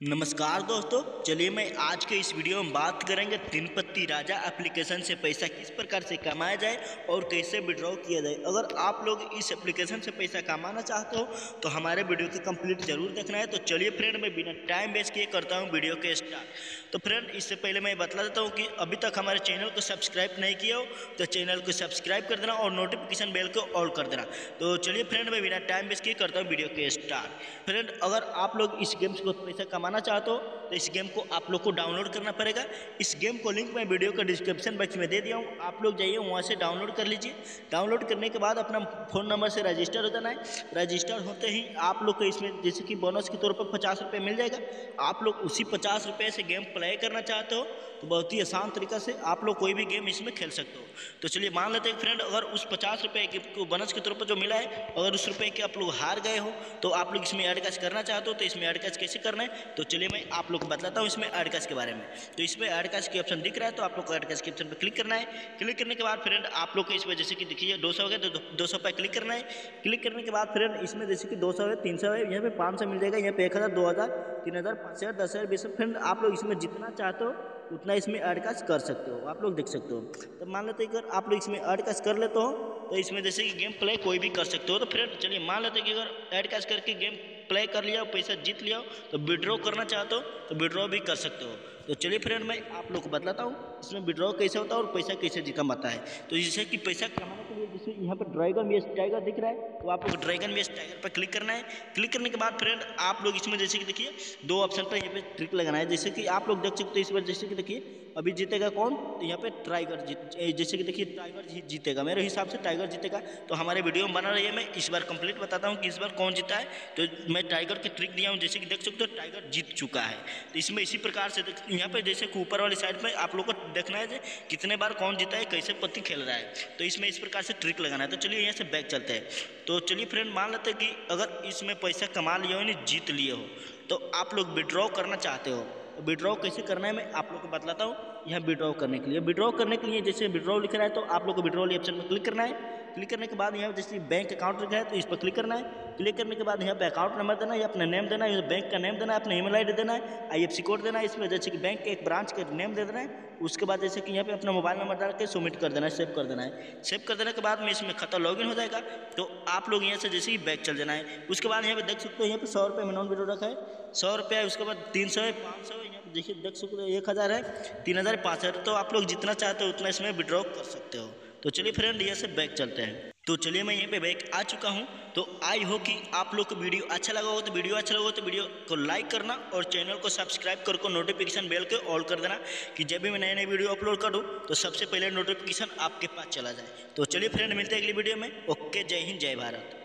नमस्कार दोस्तों, चलिए मैं आज के इस वीडियो में बात करेंगे तीन पत्ती राजा एप्लीकेशन से पैसा किस प्रकार से कमाया जाए और कैसे विड्रॉ किया जाए। अगर आप लोग इस एप्लीकेशन से पैसा कमाना चाहते हो तो हमारे वीडियो को कंप्लीट ज़रूर देखना है। तो चलिए फ्रेंड मैं बिना टाइम वेस्ट किए करता हूँ वीडियो के स्टार्ट तो फ्रेंड इससे पहले मैं बतला देता हूँ कि अभी तक हमारे चैनल को सब्सक्राइब नहीं किया हो तो चैनल को सब्सक्राइब कर देना और नोटिफिकेशन बेल को ऑल कर देना। तो चलिए फ्रेंड मैं बिना टाइम वेस्ट किए करता हूँ वीडियो के स्टार्ट फ्रेंड अगर आप लोग इस गेम से पैसा कमाना चाहते हो तो इस गेम को आप लोग को डाउनलोड करना पड़ेगा। इस गेम को लिंक मैं वीडियो का डिस्क्रिप्शन बॉक्स में दे दिया हूँ। आप लोग जाइए, वहाँ से डाउनलोड कर लीजिए। डाउनलोड करने के बाद अपना फ़ोन नंबर से रजिस्टर हो जाना है। रजिस्टर होते ही आप लोग को इसमें जैसे कि बोनस के तौर पर पचास रुपये मिल जाएगा। आप लोग उसी पचास रुपये से गेम प्ले करना चाहते हो तो बहुत ही आसान तरीका से आप लोग कोई भी गेम इसमें खेल सकते हो। तो चलिए मान लेते हैं फ्रेंड अगर उस पचास रुपये के बोनस के तौर पर जो मिला है, अगर उस रुपये के आप लोग हार गए हो तो आप लोग इसमें एड कैश करना चाहते हो तो इसमें एड कैश कैसे करना है? तो चलिए मैं आप लोग को बताता हूँ इसमें कैश के बारे में। तो इसमें कैश के ऑप्शन दिख रहा है तो आप लोग को कैश के ऑप्शन पर क्लिक करना है। क्लिक करने के बाद फ्रेंड आप लोग को इसमें जैसे कि देखिए दो सौ तो दो सौ पर क्लिक करना है। क्लिक करने के बाद फ्रेंड इसमें जैसे कि दो सौ है, तीन सौ है, यहाँ पे पाँच सौ मिल जाएगा, यहाँ पे एक हज़ार, दो हज़ार, तीन हज़ार, पाँच हज़ार, दस हज़ार, बीस फ्रेंड आप लोग इसमें जितना चाहते हो उतना इसमें कैश कर सकते हो, आप लोग देख सकते हो। तो मान लेते अगर आप लोग इसमें कैश कर लेते हो तो इसमें जैसे कि गेम प्ले कोई भी कर सकते हो तो फ्रेंड चलिए मान लेते हैं कि अगर एड कैश करके गेम प्ले कर लिया, पैसा जीत लिया तो विड्रॉ करना चाहते हो तो विड्रॉ भी कर सकते हो। तो चलिए फ्रेंड मैं आप लोग को बताता हूँ, इसमें विड्रॉ कैसे होता है और पैसा कैसे कमाता है। तो जैसे कि पैसा कमाने के लिए जैसे यहाँ पर ड्रैगन मेस टाइगर दिख रहा है तो आप लोग ड्रैगन मेस टाइगर पर क्लिक करना है। क्लिक करने के बाद फ्रेंड आप लोग इसमें जैसे कि देखिए, दो ऑप्शन पर यहाँ पे ट्रिक लगाना है। जैसे कि आप लोग देख सकते हो इस बार जैसे कि देखिए, अभी जीतेगा कौन? तो यहाँ पे टाइगर जीत जैसे कि देखिए टाइगर जीतेगा। मेरे हिसाब से टाइगर जीतेगा। तो हमारे वीडियो में बना रही है, मैं इस बार कंप्लीट बताता हूँ कि इस बार कौन जीता है। तो मैं टाइगर की ट्रिक दिया हूँ। जैसे कि देख सकते हो टाइगर जीत चुका है। तो इसमें इसी प्रकार से यहाँ पे जैसे ऊपर वाली साइड में आप लोग को देखना है कितने बार कौन जीता है, कैसे पति खेल रहा है। तो इसमें इस प्रकार से ट्रिक लगाना है। तो चलिए यहाँ से बैक चलते हैं। तो चलिए फ्रेंड मान लेते हैं कि अगर इसमें पैसा कमा लिए हो, यानी जीत लिए हो तो आप लोग विड्रॉ करना चाहते हो। विड्रॉ कैसे करना है, मैं आप लोग को बतलाता हूँ। यहाँ विड्रॉ करने के लिए। विड्रॉ करने के लिए जैसे विड्रॉ लिख रहा है तो आप लोग को विड्रॉ ऑप्शन पर क्लिक करना है। क्लिक करने के बाद यहाँ जैसे बैंक अकाउंट लिखा है तो इस पर क्लिक करना है। क्लिक करने के बाद यहाँ पे अकाउंट नंबर देना है अपना नेम देना है बैंक का नेम देना है, अपना ईमेल आईडी देना है आईएफसी कोड देना है, इसमें जैसे कि बैंक के एक ब्रांच के नेम दे देना है। उसके बाद जैसे कि यहाँ पे अपना मोबाइल नंबर डाल के सबमिट कर देना है सेव कर देना है। सेव कर देने के बाद में इसमें खाता लॉगिन हो जाएगा तो आप लोग यहाँ से जैसे ही बैक चल जाना है। उसके बाद यहाँ पे देख सकते हो, यहाँ पे सौ रुपये मिनिमम विड्रो रखा है। सौ रुपया, उसके बाद तीन सौ है पाँच सौ देखिए देख सकते हो एक हज़ार है, तीन हज़ार पाँच हज़ार। तो आप लोग जितना चाहते हो, उतना इसमें विड्रॉ कर सकते हो। तो चलिए फ्रेंड यहाँ से बैक चलते हैं। तो चलिए मैं यहाँ पे बैक आ चुका हूँ। तो आई हो कि आप लोग को वीडियो अच्छा लगा हो तो वीडियो अच्छा लगा हो तो वीडियो को लाइक करना और चैनल को सब्सक्राइब कर नोटिफिकेशन बेल के ऑल कर देना कि जब भी मैं नए नए वीडियो अपलोड करूँ तो सबसे पहले नोटिफिकेशन आपके पास चला जाए। तो चलिए फ्रेंड मिलते हैं अगली वीडियो में। ओके, जय हिंद, जय भारत।